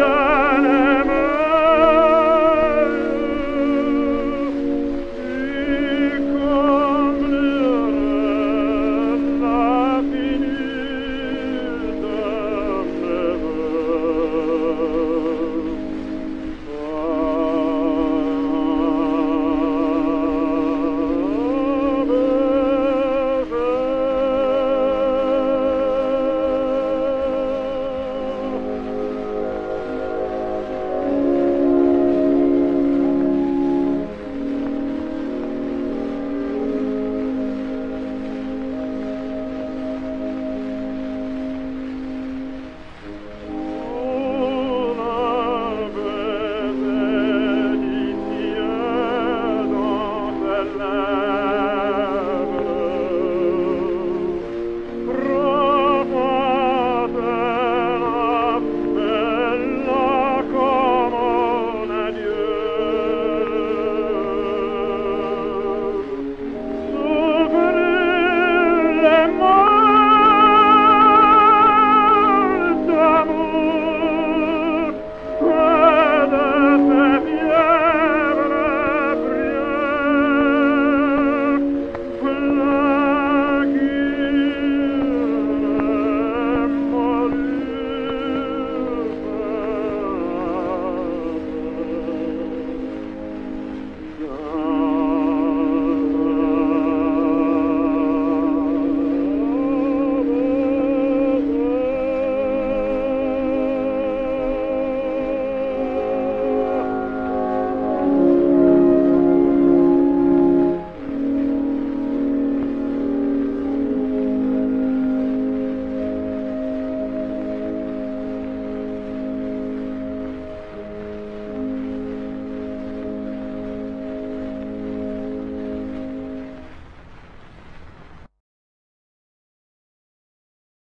fire